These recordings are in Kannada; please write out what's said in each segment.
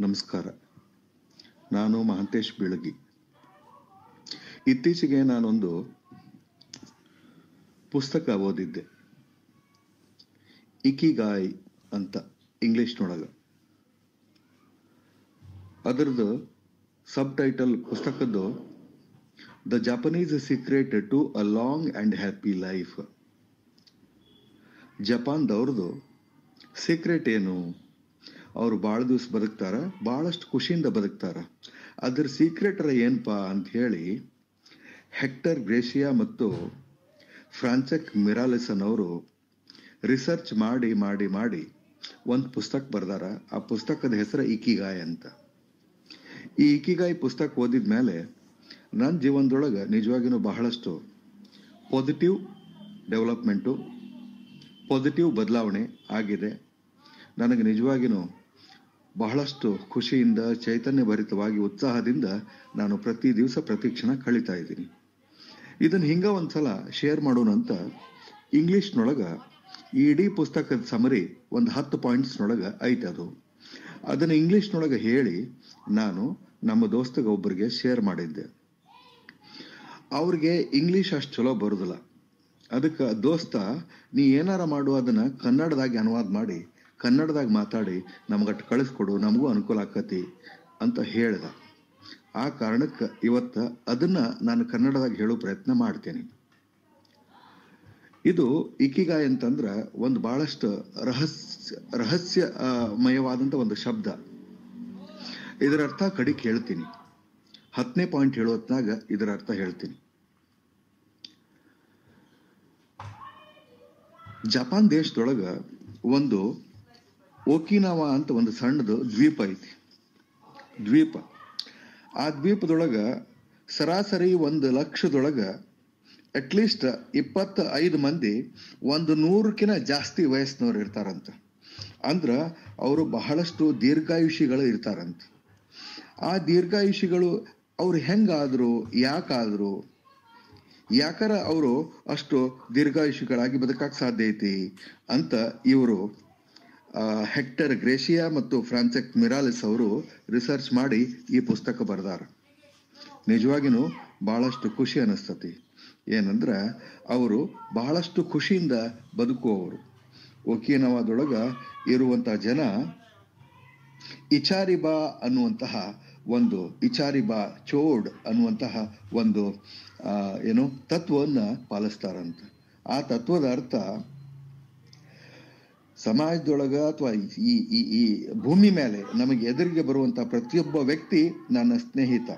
ನಮಸ್ಕಾರ. ನಾನು ಮಹಂತೇಶ್ ಬೀಳಗಿ. ಇತ್ತೀಚೆಗೆ ನಾನೊಂದು ಪುಸ್ತಕ ಓದಿದ್ದೆ. ಇಕಿಗಾಯ್ ಅಂತ ಇಂಗ್ಲಿಷ್ನೊಳಗ ಅದರದ್ದು subtitle ಪುಸ್ತಕದ್ದು the Japanese secret to a long and happy life ಜಪಾನ್ದವ್ರದ್ದು secret ಏನು? ಅವರು ಭಾಳ ದಿವಸ ಬದುಕ್ತಾರ ಭಾಳಷ್ಟು ಖುಷಿಯಿಂದ ಬದುಕ್ತಾರ. ಅದ್ರ ಸೀಕ್ರೆಟ್ರ ಏನಪ್ಪ ಅಂತ ಹೇಳಿ ಹೆಕ್ಟರ್ ಗ್ರೇಷಿಯಾ ಮತ್ತು ಫ್ರಾನ್ಸೆಕ್ ಮಿರಾಲಿಸನ್ ಅವರು ರಿಸರ್ಚ್ ಮಾಡಿ ಮಾಡಿ ಮಾಡಿ ಒಂದು ಪುಸ್ತಕ ಬರ್ದಾರ. ಆ ಪುಸ್ತಕದ ಹೆಸರು ಇಕಿಗಾಯ್ ಅಂತ. ಈ ಇಕಿಗಾಯ್ ಪುಸ್ತಕ ಓದಿದ ಮೇಲೆ ನನ್ನ ಜೀವನದೊಳಗೆ ನಿಜವಾಗಿಯೂ ಬಹಳಷ್ಟು ಪಾಸಿಟಿವ್ ಡೆವಲಪ್ಮೆಂಟು ಪಾಸಿಟಿವ್ ಬದಲಾವಣೆ ಆಗಿದೆ. ನನಗೆ ನಿಜವಾಗಿಯೂ ಬಹಳಷ್ಟು ಖುಷಿಯಿಂದ, ಚೈತನ್ಯಭರಿತವಾಗಿ, ಉತ್ಸಾಹದಿಂದ ನಾನು ಪ್ರತಿ ದಿವಸ ಪ್ರತಿ ಕ್ಷಣ ಕಳೀತಾ ಇದ್ದೀನಿ. ಇದನ್ನು ಹಿಂಗ ಒಂದ್ಸಲ ಶೇರ್ ಮಾಡೋಣ ಅಂತ ಇಂಗ್ಲೀಷ್ನೊಳಗೆ ಇಡೀ ಪುಸ್ತಕದ ಸಮರಿ ಒಂದು ಹತ್ತು ಪಾಯಿಂಟ್ಸ್ನೊಳಗೆ ಐತೆ ಅದು ಅದನ್ನು ಇಂಗ್ಲಿಷ್ನೊಳಗೆ ಹೇಳಿ ನಾನು ನಮ್ಮ ದೋಸ್ತಗ ಒಬ್ಬರಿಗೆ ಶೇರ್ ಮಾಡಿದ್ದೆ. ಅವ್ರಿಗೆ ಇಂಗ್ಲೀಷ್ ಅಷ್ಟು ಚಲೋ ಬರೋದಿಲ್ಲ. ಅದಕ್ಕೆ, ದೋಸ್ತ, ನೀ ಏನಾರ ಮಾಡು, ಅದನ್ನ ಕನ್ನಡದಾಗಿ ಅನುವಾದ ಮಾಡಿ ಕನ್ನಡದಾಗ ಮಾತಾಡಿ ನಮ್ಗಟ್ಟು ಕಳಿಸ್ಕೊಡು, ನಮಗೂ ಅನುಕೂಲ ಆಕತಿ ಅಂತ ಹೇಳ್ದ. ಆ ಕಾರಣಕ್ಕೆ ಇವತ್ತ ಅದನ್ನ ನಾನು ಕನ್ನಡದಾಗ ಹೇಳೋ ಪ್ರಯತ್ನ ಮಾಡ್ತೇನೆ. ಇದು ಇಕಿಗಾಯ್ ಅಂತಂದ್ರ ಒಂದು ಬಹಳಷ್ಟು ರಹಸ್ಯ ರಹಸ್ಯಮಯವಾದಂತ ಒಂದು ಶಬ್ದ. ಇದರ ಅರ್ಥ ಕಡಿ ಹೇಳ್ತೀನಿ ಹತ್ತನೇ ಪಾಯಿಂಟ್ ಹೇಳೋ ಇದರ ಅರ್ಥ ಹೇಳ್ತೀನಿ. ಜಪಾನ್ ದೇಶದೊಳಗ ಒಂದು ಓಕಿನಾವಾ ಅಂತ ಒಂದು ಸಣ್ಣದು ದ್ವೀಪ ಐತಿ. ದ್ವೀಪ. ಆ ದ್ವೀಪದೊಳಗೆ ಸರಾಸರಿ ಒಂದು ಲಕ್ಷದೊಳಗೆ ಅಟ್ಲೀಸ್ಟ್ ಇಪ್ಪತ್ತ ಐದು ಮಂದಿ ಒಂದು ನೂರಕ್ಕಿಂತ ಜಾಸ್ತಿ ವಯಸ್ಸಿನವ್ರು ಇರ್ತಾರಂತ. ಅಂದ್ರೆ ಅವರು ಬಹಳಷ್ಟು ದೀರ್ಘಾಯುಷಿಗಳು ಇರ್ತಾರಂತ. ಆ ದೀರ್ಘಾಯುಷಿಗಳು ಅವ್ರು ಹೆಂಗಾದ್ರು, ಯಾಕಾದ್ರು, ಯಾಕಾರ ಅವರು ಅಷ್ಟು ದೀರ್ಘಾಯುಷಿಗಳಾಗಿ ಬದುಕಕ್ಕೆ ಸಾಧ್ಯ ಐತಿ ಅಂತ ಇವರು ಹೆಕ್ಟರ್ ಗ್ರೇಷಿಯಾ ಮತ್ತು ಫ್ರಾನ್ಸೆಕ್ ಮಿರಾಲಿಸ್ ಅವರು ರಿಸರ್ಚ್ ಮಾಡಿ ಈ ಪುಸ್ತಕ ಬರೆದಾರ. ನಿಜವಾಗಿನೂ ಬಹಳಷ್ಟು ಖುಷಿ ಅನಿಸ್ತತಿ. ಏನಂದ್ರೆ, ಅವರು ಬಹಳಷ್ಟು ಖುಷಿಯಿಂದ ಬದುಕುವವರು. ಒಕಿನವಾದೊಳಗ ಇರುವಂತಹ ಜನ ಇಚಾರಿಬಾ ಅನ್ನುವಂತಹ ಒಂದು, ಇಚಾರಿಬಾ ಚೋಡ್ ಅನ್ನುವಂತಹ ಒಂದು ಏನು, ತತ್ವವನ್ನು ಪಾಲಿಸ್ತಾರಂತೆ. ಆ ತತ್ವದ ಅರ್ಥ ಸಮಾಜದೊಳಗ ಅಥವಾ ಈ ಈ ಈ ಭೂಮಿ ಮೇಲೆ ನಮಗೆ ಎದುರಿಗೆ ಬರುವಂತ ಪ್ರತಿಯೊಬ್ಬ ವ್ಯಕ್ತಿ ನನ್ನ ಸ್ನೇಹಿತ,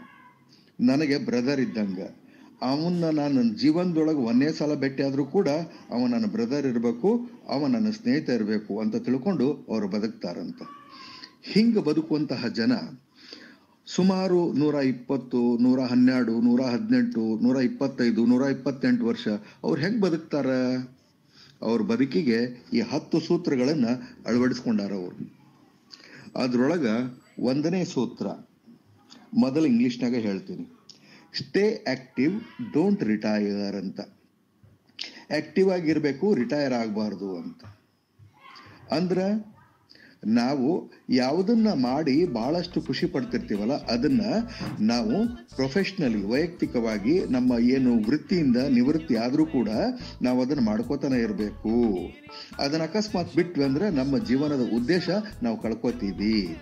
ನನಗೆ ಬ್ರದರ್ ಇದ್ದಂಗ. ಅವನ್ನ ನಾನು ಜೀವನದೊಳಗೆ ಒಂದೇ ಸಲ ಭೇಟಿ ಆದರೂ ಕೂಡ ಅವ ನನ್ನ ಬ್ರದರ್ ಇರಬೇಕು, ಅವ ನನ್ನ ಸ್ನೇಹಿತ ಇರಬೇಕು ಅಂತ ತಿಳ್ಕೊಂಡು ಅವರು ಬದುಕ್ತಾರಂತ. ಹಿಂಗೆ ಬದುಕುವಂತಹ ಜನ ಸುಮಾರು ನೂರ ಇಪ್ಪತ್ತು, ನೂರ ಹನ್ನೆರಡು, ನೂರ ಹದಿನೆಂಟು, ನೂರ ಇಪ್ಪತ್ತೈದು, ನೂರ ಇಪ್ಪತ್ತೆಂಟು ವರ್ಷ ಅವ್ರು ಹೆಂಗ್ ಬದುಕ್ತಾರ? ಅವ್ರ ಬದುಕಿಗೆ ಈ ಹತ್ತು ಸೂತ್ರಗಳನ್ನ ಅಳವಡಿಸ್ಕೊಂಡಾರ ಅವರು. ಅದ್ರೊಳಗ ಒಂದನೇ ಸೂತ್ರ ಮೊದಲು ಇಂಗ್ಲಿಷ್ನಾಗ ಹೇಳ್ತೀನಿ. ಸ್ಟೇ ಆಕ್ಟಿವ್ ಡೋಂಟ್ ರಿಟೈರ್ ಅಂತ. ಆಕ್ಟಿವ್ ಆಗಿರ್ಬೇಕು ರಿಟೈರ್ ಆಗಬಾರ್ದು ಅಂತ. ಅಂದ್ರ ನಾವು ಯಾವುದನ್ನ ಮಾಡಿ ಬಹಳಷ್ಟು ಖುಷಿ ಪಡ್ತಿರ್ತೀವಲ್ಲ, ಅದನ್ನ ನಾವು ಪ್ರೊಫೆಷ್ನಲಿ ವೈಯಕ್ತಿಕವಾಗಿ ನಮ್ಮ ಏನು ವೃತ್ತಿಯಿಂದ ನಿವೃತ್ತಿ ಆದರೂ ಕೂಡ ನಾವು ಅದನ್ನ ಮಾಡ್ಕೋತಾನೆ ಇರಬೇಕು. ಅದನ್ನು ಅಕಸ್ಮಾತ್ ಬಿಟ್ವಿ ಅಂದ್ರೆ ನಮ್ಮ ಜೀವನದ ಉದ್ದೇಶ ನಾವು ಕಳ್ಕೊತೀವಿ.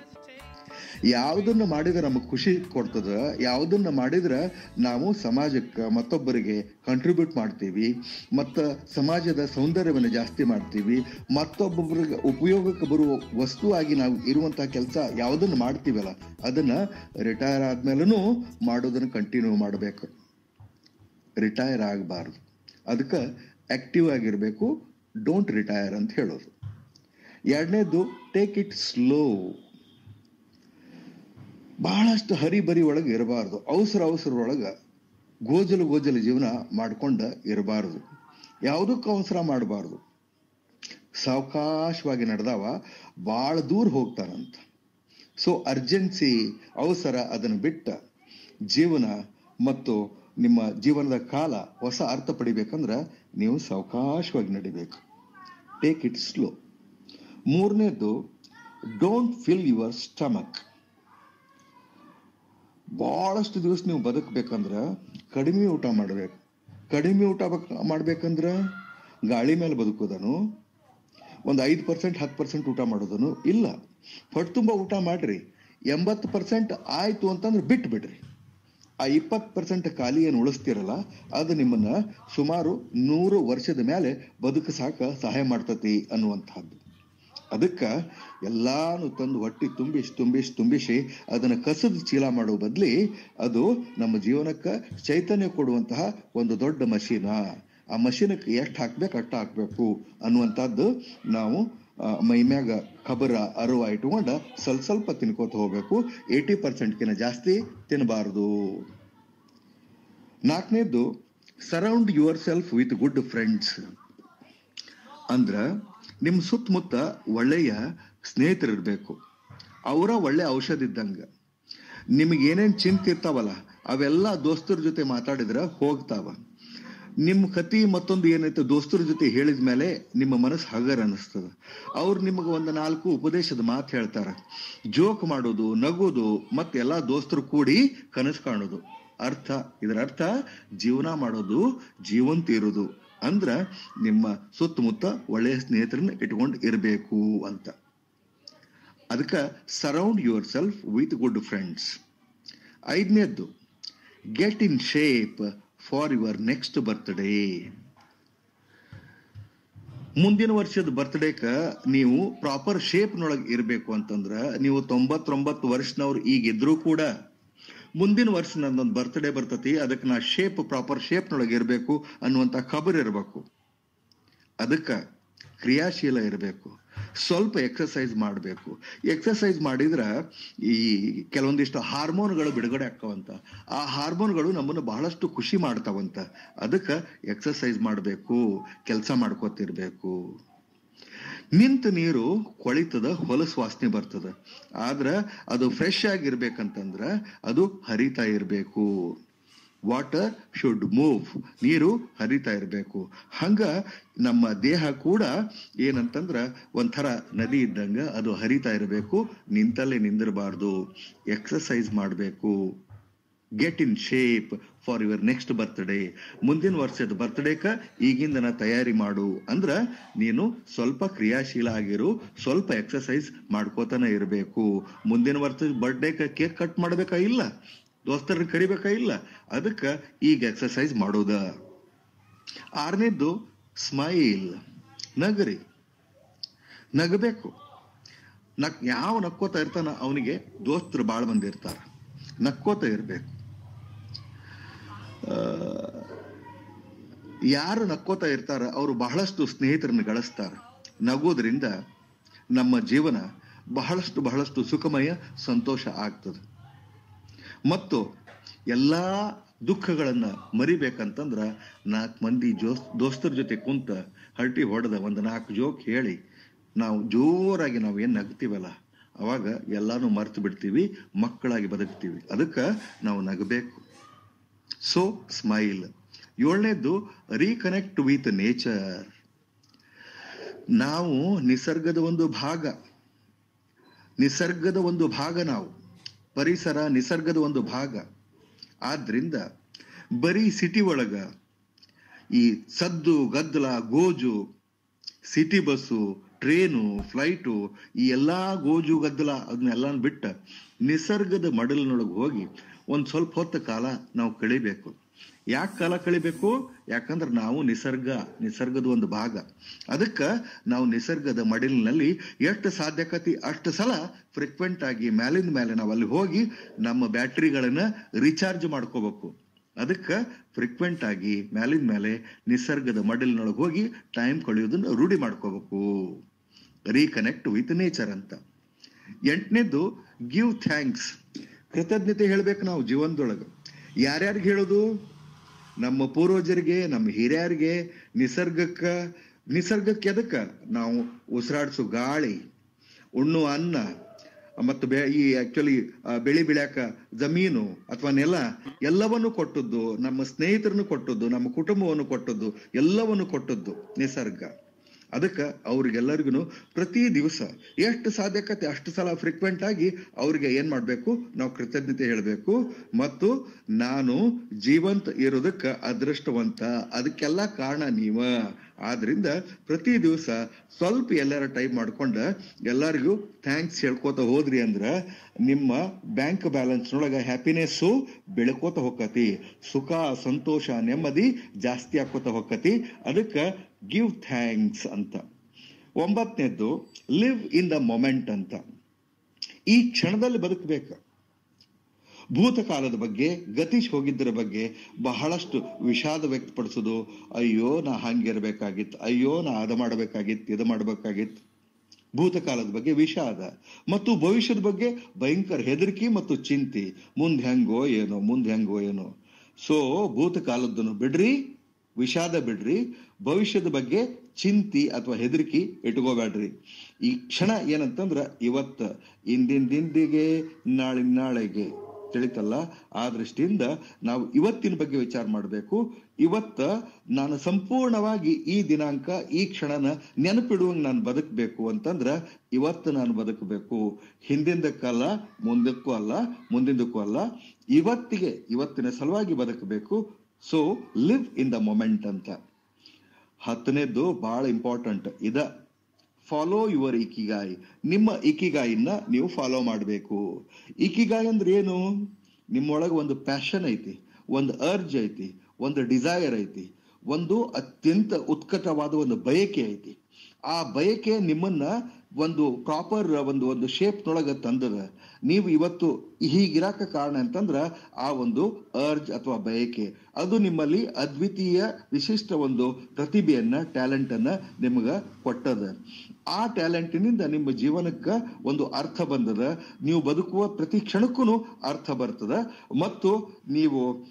ಯಾವುದನ್ನ ಮಾಡಿದ್ರೆ ನಮಗೆ ಖುಷಿ ಕೊಡ್ತದ, ಯಾವುದನ್ನು ಮಾಡಿದ್ರೆ ನಾವು ಸಮಾಜಕ್ಕೆ ಮತ್ತೊಬ್ಬರಿಗೆ ಕಂಟ್ರಿಬ್ಯೂಟ್ ಮಾಡ್ತೀವಿ, ಮತ್ತು ಸಮಾಜದ ಸೌಂದರ್ಯವನ್ನು ಜಾಸ್ತಿ ಮಾಡ್ತೀವಿ ಮತ್ತೊಬ್ಬೊಬ್ಬರಿಗೆ ಉಪಯೋಗಕ್ಕೆ ಬರುವ ವಸ್ತುವಾಗಿ ನಾವು ಇರುವಂತಹ ಕೆಲಸ ಯಾವುದನ್ನು ಮಾಡ್ತೀವಲ್ಲ, ಅದನ್ನು ರಿಟೈರ್ ಆದ್ಮೇಲೂ ಮಾಡೋದನ್ನು ಕಂಟಿನ್ಯೂ ಮಾಡಬೇಕು. ರಿಟೈರ್ ಆಗಬಾರ್ದು. ಅದಕ್ಕೆ ಆಕ್ಟಿವ್ ಆಗಿರಬೇಕು ಡೋಂಟ್ ರಿಟೈರ್ ಅಂತ ಹೇಳೋದು. ಎರಡನೇದು ಟೇಕ್ ಇಟ್ ಸ್ಲೋ ಬಹಳಷ್ಟು ಹರಿಬರಿ ಒಳಗೆ ಇರಬಾರ್ದು. ಅವಸರ ಅವಸರ ಒಳಗೆ ಗೋಜಲು ಗೋಜಲು ಜೀವನ ಮಾಡ್ಕೊಂಡ ಇರಬಾರ್ದು. ಯಾವುದಕ್ಕೂ ಅವಸರ ಮಾಡಬಾರ್ದು. ಸಾವಕಾಶವಾಗಿ ನಡೆದವ ಭಾಳ ದೂರ ಹೋಗ್ತಾನಂತ. ಸೊ ಅರ್ಜೆನ್ಸಿ ಅವಸರ ಅದನ್ನು ಬಿಟ್ಟ ಜೀವನ ಮತ್ತು ನಿಮ್ಮ ಜೀವನದ ಕಾಲ ಹೊಸ ಅರ್ಥ ಪಡಿಬೇಕಂದ್ರೆ ನೀವು ಸಾವಕಾಶವಾಗಿ ನಡಿಬೇಕು. ಟೇಕ್ ಇಟ್ ಸ್ಲೋ ಮೂರನೇದು ಡೋಂಟ್ ಫಿಲ್ ಯುವರ್ ಸ್ಟಮಕ್ ಬಹಳಷ್ಟು ದಿವಸ ನೀವು ಬದುಕಬೇಕಂದ್ರೆ ಕಡಿಮೆ ಊಟ ಮಾಡ್ಬೇಕು. ಕಡಿಮೆ ಊಟ ಬಕ್- ಮಾಡ್ಬೇಕಂದ್ರ ಗಾಳಿ ಮೇಲೆ ಬದುಕೋದನು, ಒಂದು ಐದು ಪರ್ಸೆಂಟ್, ಹತ್ತು ಪರ್ಸೆಂಟ್ ಊಟ ಮಾಡೋದನು ಇಲ್ಲ. ಹೊಟ್ಟೆ ತುಂಬ ಊಟ ಮಾಡ್ರಿ, ಎಂಬತ್ತು ಪರ್ಸೆಂಟ್ ಆಯ್ತು ಅಂತಂದ್ರೆ ಬಿಟ್ಟು ಬಿಡ್ರಿ ಆ ಇಪ್ಪತ್ತು ಪರ್ಸೆಂಟ್ ಖಾಲಿ ಏನು ಉಳಿಸ್ತಿರಲ್ಲ, ಅದು ನಿಮ್ಮನ್ನ ಸುಮಾರು ನೂರು ವರ್ಷದ ಮೇಲೆ ಬದುಕಸಾಕ ಸಹಾಯ ಮಾಡ್ತತಿ ಅನ್ನುವಂಥದ್ದು ಅದಕ್ಕೆ ಎಲ್ಲಾನು ತಂದು ಹೊಟ್ಟಿ ತುಂಬಿಸಿ ತುಂಬಿಸಿ ತುಂಬಿಸಿ ಅದನ್ನು ಕಸದ ಚೀಲ ಮಾಡೋ ಬದಲಿ ಅದು ನಮ್ಮ ಜೀವನಕ್ಕೆ ಚೈತನ್ಯ ಕೊಡುವಂತಹ ಒಂದು ದೊಡ್ಡ ಮಷೀನ. ಆ ಮಷೀನಕ್ಕೆ ಎಷ್ಟು ಹಾಕ್ಬೇಕು ಅಷ್ಟು ಹಾಕ್ಬೇಕು ಅನ್ನುವಂಥದ್ದು ನಾವು ಮೈಮ್ಯಾಗ ಖಬರ ಅರಿವ ಇಟ್ಕೊಂಡು ಸ್ವಲ್ಪ ಸ್ವಲ್ಪ ತಿನ್ಕೋತ ಹೋಗ್ಬೇಕು. ಏಯ್ಟಿ ಪರ್ಸೆಂಟ್ಕಿಂತ ಜಾಸ್ತಿ ತಿನ್ನಬಾರ್ದು ನಾಲ್ಕನೇದು surround yourself with good friends ಅಂದ್ರ ನಿಮ್ಮ ಸುತ್ತಮುತ್ತ ಒಳ್ಳೆಯ ಸ್ನೇಹಿತರಿರ್ಬೇಕು ಅವರ ಒಳ್ಳೆ ಔಷಧ ಇದ್ದಂಗ. ನಿಮಗೆ ಏನೇನ್ ಚಿಂತೆ ಇರ್ತಾವಲ್ಲ, ಅವೆಲ್ಲ ದೋಸ್ತರ ಜೊತೆ ಮಾತಾಡಿದ್ರೆ ಹೋಗ್ತಾವ. ನಿಮ್ಮ ಕತಿ ಮತ್ತೊಂದು ಏನೈತೆ ದೋಸ್ತರ ಜೊತೆ ಹೇಳಿದ ಮೇಲೆ ನಿಮ್ಮ ಮನಸ್ಸು ಹಗರ್ ಅನಿಸ್ತದ ಅವ್ರು ನಿಮಗೆ ಒಂದು ನಾಲ್ಕು ಉಪದೇಶದ ಮಾತು ಹೇಳ್ತಾರ. ಜೋಕ್ ಮಾಡೋದು, ನಗೋದು, ಮತ್ತೆ ಎಲ್ಲಾ ದೋಸ್ತರು ಕೂಡಿ ಕನಸು ಕಾಣೋದು. ಅರ್ಥ ಇದರ ಅರ್ಥ ಜೀವನ ಮಾಡೋದು, ಜೀವಂತ ಇರೋದು. ಅಂದ್ರ ನಿಮ್ಮ ಸುತ್ತಮುತ್ತ ಒಳ್ಳೆಯ ಸ್ನೇಹಿತರನ್ನ ಇಟ್ಕೊಂಡು ಇರಬೇಕು ಅಂತ. ಅದಕ್ಕೆ surround yourself with good friends ಐದನೇದ್ದು get in shape for your next birthday ಮುಂದಿನ ವರ್ಷದ ಬರ್ತ್ಡೇಕ ನೀವು ಪ್ರಾಪರ್ ಶೇಪ್ನೊಳಗೆ ಇರಬೇಕು ಅಂತಂದ್ರೆ, ನೀವು ತೊಂಬತ್ತೊಂಬತ್ತು ವರ್ಷನವ್ರು ಈಗ ಇದ್ರೂ ಕೂಡ ಮುಂದಿನ ವರ್ಷ ನಂದೊಂದು ಬರ್ತ್ಡೇ ಬರ್ತತಿ, ಅದಕ್ಕೆ ನಾ ಶೇಪ್ ಪ್ರಾಪರ್ ಶೇಪ್ನೊಳಗೆ ಇರಬೇಕು ಅನ್ನುವಂಥ ಖಬರ್ ಇರಬೇಕು. ಅದಕ್ಕೆ ಕ್ರಿಯಾಶೀಲ ಇರಬೇಕು. ಸ್ವಲ್ಪ ಎಕ್ಸಸೈಸ್ ಮಾಡಬೇಕು. ಎಕ್ಸಸೈಸ್ ಮಾಡಿದ್ರೆ ಈ ಕೆಲವೊಂದಿಷ್ಟು ಹಾರ್ಮೋನ್ಗಳು ಬಿಡುಗಡೆ ಆಕ್ಕವಂತ ಆ ಹಾರ್ಮೋನ್ಗಳು ನಮ್ಮನ್ನು ಬಹಳಷ್ಟು ಖುಷಿ ಮಾಡ್ತಾವಂತ. ಅದಕ್ಕೆ ಎಕ್ಸಸೈಸ್ ಮಾಡಬೇಕು, ಕೆಲಸ ಮಾಡ್ಕೋತಿರ್ಬೇಕು. ನಿಂತ ನೀರು ಕೊಳಿತದ ಹೊಲಸು ವಾಸನೆ ಬರ್ತದ. ಆದ್ರ ಅದು ಫ್ರೆಶ್ ಆಗಿರ್ಬೇಕಂತಂದ್ರ ಅದು ಹರಿತಾ ಇರಬೇಕು. ವಾಟರ್ ಶುಡ್ ಮೂವ್ ನೀರು ಹರಿತಾ ಇರಬೇಕು. ಹಂಗ ನಮ್ಮ ದೇಹ ಕೂಡ ಏನಂತಂದ್ರ ಒಂಥರ ನದಿ ಇದ್ದಂಗ ಅದು ಹರಿತಾ ಇರಬೇಕು. ನಿಂತಲ್ಲೇ ನಿಂದಿರಬಾರ್ದು. ಎಕ್ಸಸೈಸ್ ಮಾಡಬೇಕು. Get in shape for your next birthday ಮುಂದಿನ ವರ್ಷದ ಬರ್ತ್ಡೇಕ ಈಗಿಂದನ ತಯಾರಿ ಮಾಡು. ಅಂದ್ರ ನೀನು ಸ್ವಲ್ಪ ಕ್ರಿಯಾಶೀಲ ಆಗಿರು, ಸ್ವಲ್ಪ ಎಕ್ಸಸೈಸ್ ಮಾಡ್ಕೋತಾನೆ ಇರಬೇಕು. ಮುಂದಿನ ವರ್ಷದ ಬರ್ತ್ಡೇಕ ಕೇಕ್ ಕಟ್ ಮಾಡ್ಬೇಕಾ ಇಲ್ಲ? ದೋಸ್ತರನ್ನ ಕರಿಬೇಕಾ ಇಲ್ಲ? ಅದಕ್ಕೆ ಈಗ ಎಕ್ಸಸೈಸ್ ಮಾಡೋದ. ಆರನೇದ್ದು ಸ್ಮೈಲ್ ನಗರಿ. ನಗಬೇಕು. ನಕ್, ಯಾವ ನಕ್ಕೋತಾ ಇರ್ತಾನ ಅವನಿಗೆ ದೋಸ್ತರು ಬಾಳ್ ಮಂದಿ ಇರ್ತಾರ. ನಕ್ಕೋತ ಇರಬೇಕು. ಯಾರು ನಕ್ಕೋತಾ ಇರ್ತಾರ ಅವರು ಬಹಳಷ್ಟು ಸ್ನೇಹಿತರನ್ನು ಗಳಿಸ್ತಾರ. ನಗೋದ್ರಿಂದ ನಮ್ಮ ಜೀವನ ಬಹಳಷ್ಟು ಬಹಳಷ್ಟು ಸುಖಮಯ, ಸಂತೋಷ ಆಗ್ತದೆ. ಮತ್ತು ಎಲ್ಲ ದುಃಖಗಳನ್ನು ಮರಿಬೇಕಂತಂದ್ರೆ ನಾಲ್ಕು ಮಂದಿ ಜೋಸ್, ದೋಸ್ತರ ಜೊತೆ ಕುಂತ ಹರಟಿ ಹೊಡೆದ ಒಂದು ನಾಲ್ಕು ಜೋಕ್ ಹೇಳಿ ನಾವು ಜೋರಾಗಿ ನಾವು ಏನು ನಗ್ತೀವಲ್ಲ, ಅವಾಗ ಎಲ್ಲಾನು ಮರ್ತು ಬಿಡ್ತೀವಿ, ಮಕ್ಕಳಾಗಿ ಬದುಕ್ತೀವಿ. ಅದಕ್ಕೆ ನಾವು ನಗಬೇಕು. ಸೊ ಸ್ಮೈಲ್ ಏಳನೇದು ರೀಕನೆಕ್ಟ್ ವಿತ್ ನೇಚರ್ ನಾವು ನಿಸರ್ಗದ ಒಂದು ಭಾಗ. ನಿಸರ್ಗದ ಒಂದು ಭಾಗ ನಾವು. ಪರಿಸರ ನಿಸರ್ಗದ ಒಂದು ಭಾಗ. ಆದ್ರಿಂದ, ಬರೀ ಸಿಟಿ ಒಳಗ, ಈ ಸದ್ದು, ಗದ್ದಲ, ಗೋಜು ಸಿಟಿ ಬಸ್ಸು ಟ್ರೇನು ಫ್ಲೈಟು ಈ ಎಲ್ಲಾ ಗೋಜು, ಗದ್ದಲ ಅದನ್ನೆಲ್ಲ ಬಿಟ್ಟ ನಿಸರ್ಗದ ಮಡಲಿನೊಳಗೆ ಹೋಗಿ ಒಂದ್ ಸ್ವಲ್ಪ ಹೊತ್ತು ಕಾಲ ನಾವು ಕಳಿಬೇಕು. ಯಾಕೆ ಕಾಲ ಕಳಿಬೇಕು? ಯಾಕಂದ್ರೆ ನಾವು ನಿಸರ್ಗ, ನಿಸರ್ಗದ ಒಂದು ಭಾಗ. ಅದಕ್ಕೆ ನಾವು ನಿಸರ್ಗದ ಮಡಿಲಿನಲ್ಲಿ ಎಷ್ಟು ಸಾಧ್ಯಕತಿ ಅಷ್ಟು ಸಲ ಫ್ರೀಕ್ವೆಂಟ್ ಆಗಿ ಮ್ಯಾಲಿಂದ ಮೇಲೆ ನಾವು ಅಲ್ಲಿ ಹೋಗಿ ನಮ್ಮ ಬ್ಯಾಟ್ರಿಗಳನ್ನು ರೀಚಾರ್ಜ್ ಮಾಡ್ಕೋಬೇಕು. ಅದಕ್ಕೆ ಫ್ರೀಕ್ವೆಂಟ್ ಆಗಿ ಮ್ಯಾಲಿನ ಮೇಲೆ ನಿಸರ್ಗದ ಮಡಲಿನೊಳಗೆ ಹೋಗಿ ಟೈಮ್ ಕಳೆಯೋದನ್ನ ರೂಢಿ ಮಾಡ್ಕೋಬೇಕು. ರೀಕನೆಕ್ಟ್ ವಿತ್ ನೇಚರ್ ಅಂತ. ಎಂಟನೇದು ಗಿವ್ ಥ್ಯಾಂಕ್ಸ್ ಕೃತಜ್ಞತೆ ಹೇಳ್ಬೇಕು ನಾವು ಜೀವನದೊಳಗೆ. ಯಾರ್ಯಾರಿಗೆ ಹೇಳೋದು? ನಮ್ಮ ಪೂರ್ವಜರಿಗೆ, ನಮ್ಮ ಹಿರಿಯರಿಗೆ, ನಿಸರ್ಗಕ್ಕ, ನಿಸರ್ಗಕ್ಕೆ ಎದಕ್ಕೆ ನಾವು ಉಸಿರಾಡ್ಸೋ ಗಾಳಿ ಉಣ್ಣು ಅನ್ನ, ಮತ್ತು ಬೆ, ಈ ಆಕ್ಚುಲಿ ಬೆಳೆ ಬೆಳ್ಯಾಕ ಜಮೀನು ಅಥವಾ ನೆಲ ಎಲ್ಲವನ್ನು ಕೊಟ್ಟದ್ದು, ನಮ್ಮ ಸ್ನೇಹಿತರನ್ನು ಕೊಟ್ಟದ್ದು, ನಮ್ಮ ಕುಟುಂಬವನ್ನು ಕೊಟ್ಟದ್ದು, ಎಲ್ಲವನ್ನು ಕೊಟ್ಟದ್ದು ನಿಸರ್ಗ. ಅದಕ್ಕೆ ಅವ್ರಿಗೆಲ್ಲರಿಗೂ ಪ್ರತಿ ದಿವಸ ಎಷ್ಟು ಸಾಧ್ಯಕತೆ, ಅಷ್ಟು ಸಲ ಫ್ರೀಕ್ವೆಂಟ್ ಆಗಿ ಅವ್ರಿಗೆ ಏನು ಮಾಡಬೇಕು? ನಾವು ಕೃತಜ್ಞತೆ ಹೇಳಬೇಕು. ಮತ್ತು ನಾನು ಜೀವಂತ ಇರೋದಕ್ಕೆ ಅದೃಷ್ಟವಂತ. ಅದಕ್ಕೆಲ್ಲ ಕಾರಣ ನೀವ. ಆದ್ರಿಂದ ಪ್ರತಿ ದಿವಸ ಸ್ವಲ್ಪ ಎಲ್ಲರ ಟೈಪ್ ಮಾಡ್ಕೊಂಡು ಎಲ್ಲರಿಗೂ ಥ್ಯಾಂಕ್ಸ್ ಹೇಳ್ಕೋತ ಹೋದ್ರಿ ಅಂದ್ರ ನಿಮ್ಮ ಬ್ಯಾಂಕ್ ಬ್ಯಾಲೆನ್ಸ್ ನೊಳಗ ಹ್ಯಾಪಿನೆಸ್ಸು ಬೆಳ್ಕೋತ ಹೋಗತಿ ಸುಖ, ಸಂತೋಷ, ನೆಮ್ಮದಿ ಜಾಸ್ತಿ ಆಕೋತ ಹೋಗತಿ ಅದಕ್ಕೆ ಗಿವ್ ಥ್ಯಾಂಕ್ಸ್ ಅಂತ. ಒಂಬತ್ತನೇದ್ದು ಲಿವ್ ಇನ್ ದ ಮೊಮೆಂಟ್ ಅಂತ. ಈ ಕ್ಷಣದಲ್ಲಿ ಬದುಕಬೇಕು. ಭೂತಕಾಲದ ಬಗ್ಗೆ, ಗತೀಶ್ ಹೋಗಿದ್ದರ ಬಗ್ಗೆ ಬಹಳಷ್ಟು ವಿಷಾದ ವ್ಯಕ್ತಪಡಿಸೋದು, ಅಯ್ಯೋ, ನಾ ಹಂಗಿರ್ಬೇಕಾಗಿತ್ತು ಅಯ್ಯೋ, ನಾ ಅದು ಮಾಡಬೇಕಾಗಿತ್ತು, ಇದು ಮಾಡಬೇಕಾಗಿತ್ತು. ಭೂತಕಾಲದ ಬಗ್ಗೆ ವಿಷಾದ. ಮತ್ತು ಭವಿಷ್ಯದ ಬಗ್ಗೆ ಭಯಂಕರ ಹೆದರಿಕೆ ಮತ್ತು ಚಿಂತೆ. ಮುಂದೆ ಹೆಂಗೋ ಏನೋ, ಮುಂದೆ ಹೆಂಗೋ ಏನೋ. ಸೊ ಭೂತಕಾಲದ್ದನ್ನು ಬಿಡ್ರಿ, ವಿಷಾದ ಬಿಡ್ರಿ, ಭವಿಷ್ಯದ ಬಗ್ಗೆ ಚಿಂತಿ ಅಥವಾ ಹೆದರಿಕೆ ಇಟ್ಕೋಬೇಡ್ರಿ. ಈ ಕ್ಷಣ ಏನಂತಂದ್ರ ಇವತ್ತು, ಇಂದಿನ ದಿಂದಿಗೆ ನಾಳಿನ ನಾಳೆಗೆ. ತಿಳಿತಲ್ಲ, ಆ ದೃಷ್ಟಿಯಿಂದ ನಾವು ಇವತ್ತಿನ ಬಗ್ಗೆ ವಿಚಾರ ಮಾಡಬೇಕು. ಇವತ್ತ ನಾನು ಸಂಪೂರ್ಣವಾಗಿ ಈ ದಿನಾಂಕ, ಈ ಕ್ಷಣನ ನೆನಪಿಡುವಂಗೆ ನಾನು ಬದುಕಬೇಕು ಅಂತಂದ್ರ ಇವತ್ತು ನಾನು ಬದುಕಬೇಕು. ಹಿಂದಿಂದಕ್ಕಲ್ಲ ಮುಂದಕ್ಕೂ ಅಲ್ಲ, ಮುಂದಿಂದಕ್ಕೂ ಅಲ್ಲ. ಇವತ್ತಿಗೆ, ಇವತ್ತಿನ ಸಲುವಾಗಿ ಬದುಕಬೇಕು. So live in the moment ಅಂತ. ಹತ್ತನೇದ್ದು ಬಹಳ ಇಂಪಾರ್ಟೆಂಟ್ ಇದ ಫಾಲೋ ಯುವರ್ ಇಕಿಗಾಯ್ ನಿಮ್ಮ ಇಕಿಗಾಯಿನ ನೀವು ಫಾಲೋ ಮಾಡಬೇಕು. ಇಕಿಗಾಯ್ ಅಂದ್ರೆ ಏನು? ನಿಮ್ಮೊಳಗೆ ಒಂದು ಪ್ಯಾಷನ್ ಐತಿ, ಒಂದು ಅರ್ಜ್ ಐತಿ, ಒಂದು ಡಿಸೈರ್ ಐತಿ, ಒಂದು ಅತ್ಯಂತ ಉತ್ಕಟವಾದ ಒಂದು ಬಯಕೆ ಐತಿ. ಆ ಬಯಕೆ ನಿಮ್ಮನ್ನ ಒಂದು ಪ್ರಾಪರ್ ಒಂದು ಒಂದು ಶೇಪ್ನೊಳಗೆ ತಂದದ. ನೀವು ಇವತ್ತು ಹೀಗಿರಾಕ ಕಾರಣ ಅಂತಂದ್ರೆ ಆ ಒಂದು ಅರ್ಜ್ ಅಥವಾ ಬಯಕೆ. ಅದು ನಿಮ್ಮಲ್ಲಿ ಅದ್ವಿತೀಯ ವಿಶಿಷ್ಟ ಒಂದು ಪ್ರತಿಭೆಯನ್ನ ಟ್ಯಾಲೆಂಟ್ ಅನ್ನ ನಿಮಗ ಕೊಟ್ಟದ. ಆ ಟ್ಯಾಲೆಂಟಿನಿಂದ ನಿಮ್ಮ ಜೀವನಕ್ಕೆ ಒಂದು ಅರ್ಥ ಬಂದದ. ನೀವು ಬದುಕುವ ಪ್ರತಿ ಕ್ಷಣಕ್ಕೂ ಅರ್ಥ ಬರ್ತದ. ಮತ್ತು ನೀವು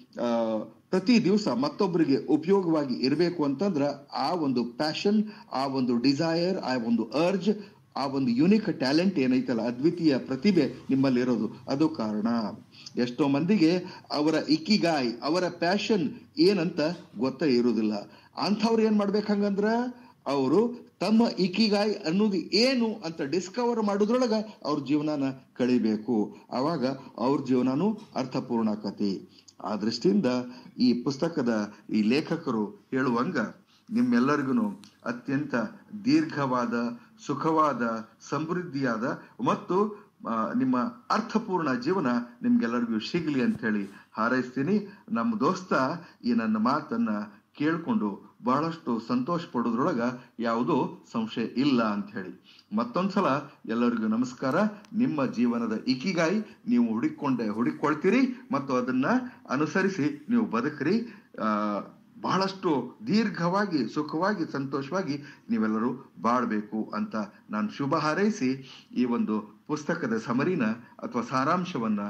ಪ್ರತಿ ದಿವಸ ಮತ್ತೊಬ್ಬರಿಗೆ ಉಪಯೋಗವಾಗಿ ಇರಬೇಕು ಅಂತಂದ್ರ ಆ ಒಂದು ಪ್ಯಾಷನ್ ಆ ಒಂದು ಡಿಸೈರ್ ಆ ಒಂದು ಅರ್ಜ್ ಆ ಒಂದು ಯುನಿಕ್ ಟ್ಯಾಲೆಂಟ್ ಏನೈತಲ್ಲ, ಅದ್ವಿತೀಯ ಪ್ರತಿಭೆ ನಿಮ್ಮಲ್ಲಿ ಇರೋದು ಅದು ಕಾರಣ. ಎಷ್ಟೋ ಮಂದಿಗೆ ಅವರ ಇಕ್ಕಿಗಾಯ್, ಅವರ ಪ್ಯಾಷನ್ ಏನಂತ ಗೊತ್ತೇ ಇರುವುದಿಲ್ಲ. ಅಂಥವ್ರು ಏನ್ ಮಾಡ್ಬೇಕು ಹಂಗಂದ್ರ, ಅವರು ತಮ್ಮ ಇಕ್ಕಿಗಾಯ್ ಅನ್ನೋದು ಏನು ಅಂತ ಡಿಸ್ಕವರ್ ಮಾಡೋದ್ರೊಳಗ ಅವ್ರ ಜೀವನನ ಕಳಿಬೇಕು. ಆವಾಗ ಅವ್ರ ಜೀವನನೂ ಅರ್ಥಪೂರ್ಣ ಆಕತಿ ಆ ದೃಷ್ಟಿಯಿಂದ ಈ ಪುಸ್ತಕದ ಈ ಲೇಖಕರು ಹೇಳುವಂಗ ನಿಮ್ಮೆಲ್ಲರಿಗೂ ಅತ್ಯಂತ ದೀರ್ಘವಾದ, ಸುಖವಾದ, ಸಮೃದ್ಧಿಯಾದ ಮತ್ತು ನಿಮ್ಮ ಅರ್ಥಪೂರ್ಣ ಜೀವನ ನಿಮ್ಗೆಲ್ಲರಿಗೂ ಸಿಗಲಿ ಅಂತ ಹೇಳಿ ಹಾರೈಸ್ತೀನಿ. ನಮ್ಮ ದೋಸ್ತ ಈ ನನ್ನ ಮಾತನ್ನ ಕೇಳಿಕೊಂಡು ಬಹಳಷ್ಟು ಸಂತೋಷ ಪಡೋದ್ರೊಳಗ ಯಾವುದೋ ಸಂಶಯ ಇಲ್ಲ ಅಂತ ಹೇಳಿ ಮತ್ತೊಂದ್ಸಲ ಎಲ್ಲರಿಗೂ ನಮಸ್ಕಾರ. ನಿಮ್ಮ ಜೀವನದ ಇಕಿಗಾಯಿ ನೀವು ಹುಡುಕೊಂಡೆ, ಹುಡುಕೊಳ್ತೀರಿ ಮತ್ತು ಅದನ್ನ ಅನುಸರಿಸಿ ನೀವು ಬದುಕ್ರಿ. ಬಹಳಷ್ಟು ದೀರ್ಘವಾಗಿ, ಸುಖವಾಗಿ, ಸಂತೋಷವಾಗಿ ನೀವೆಲ್ಲರೂ ಬಾಳಬೇಕು ಅಂತ ನಾನು ಶುಭ ಹಾರೈಸಿ ಈ ಒಂದು ಪುಸ್ತಕದ ಸಮರಿನ ಅಥವಾ ಸಾರಾಂಶವನ್ನ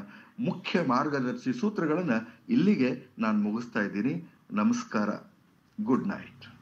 ಮುಖ್ಯ ಮಾರ್ಗದರ್ಶಿ ಸೂತ್ರಗಳನ್ನು ಇಲ್ಲಿಗೆ ನಾನು ಮುಗಿಸ್ತಾ ಇದ್ದೀನಿ. ನಮಸ್ಕಾರ. Good night.